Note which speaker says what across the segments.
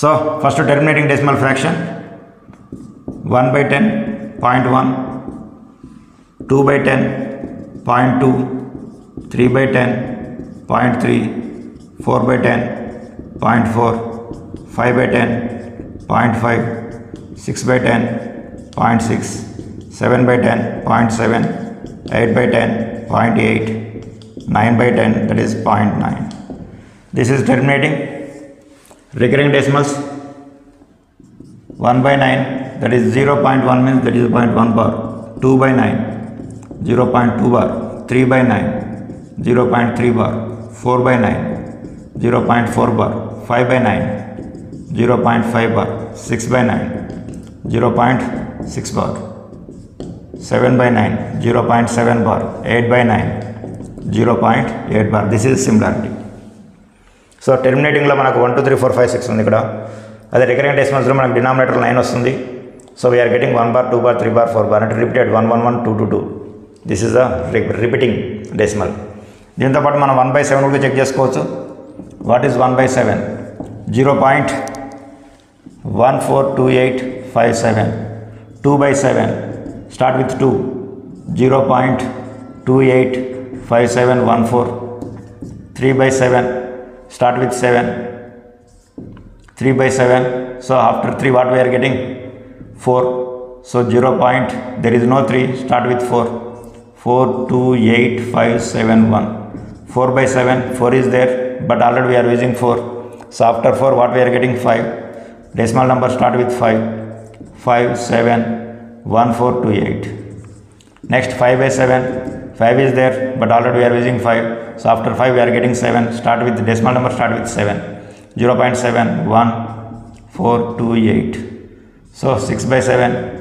Speaker 1: So first terminating decimal fraction. 1 by 10 0.1 2 by 10 0.2 3 by 10 0.3 4 by 10 0.4 5 by 10 0.5 6 by 10 0.6 7 by 10 0.7 8 by 10 0.8 9 by 10 that is 0.9 this is terminating recurring decimals 1 by 9 that is 0.1 means that is 0.1 bar. 2 by 9 0.2 bar. 3 by 9 0.3 bar. 4 by 9 0.4 bar. 5 by 9 0.5 bar. 6 by 9 0.6 bar. 7 by 9 0.7 bar. 8 by 9 0.8 bar. This is similarity so టెర్మినేటింగ్లో మనకు one two three four five six ఉంది ఇక్కడ. అదే recurring డెసిమల్స్లో మనకు denominator nine వస్తుంది. So we are getting one bar two bar three bar four bar అంటే repeated one one one two two two this is the repeating decimal దీంతో పాటు మనం వన్ బై సెవెన్ కూడా చెక్ చేసుకోవచ్చు. What is one by seven zero point one four two eight five seven two by seven start with two zero point two eight five seven one four three by seven start with 7 3 by 7 so after 3 what we are getting? 4 so 0 point there is no 3 start with 4 4 2 8 5 7 1 4 by 7 4 is there but already we are using 4 so after 4 what we are getting? 5 decimal number start with 5 5 7 1 4 2 8 next 5 by 7 5 is there but already we are using 5 so after 5 we are getting 7 start with decimal number start with 7 0.7 1 4 2 8 so 6 by 7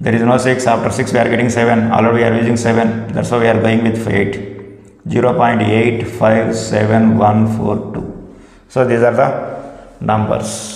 Speaker 1: there is no 6 after 6 we are getting 7 already we are using 7 that's why we are going with 8 0.857142 so these are the numbers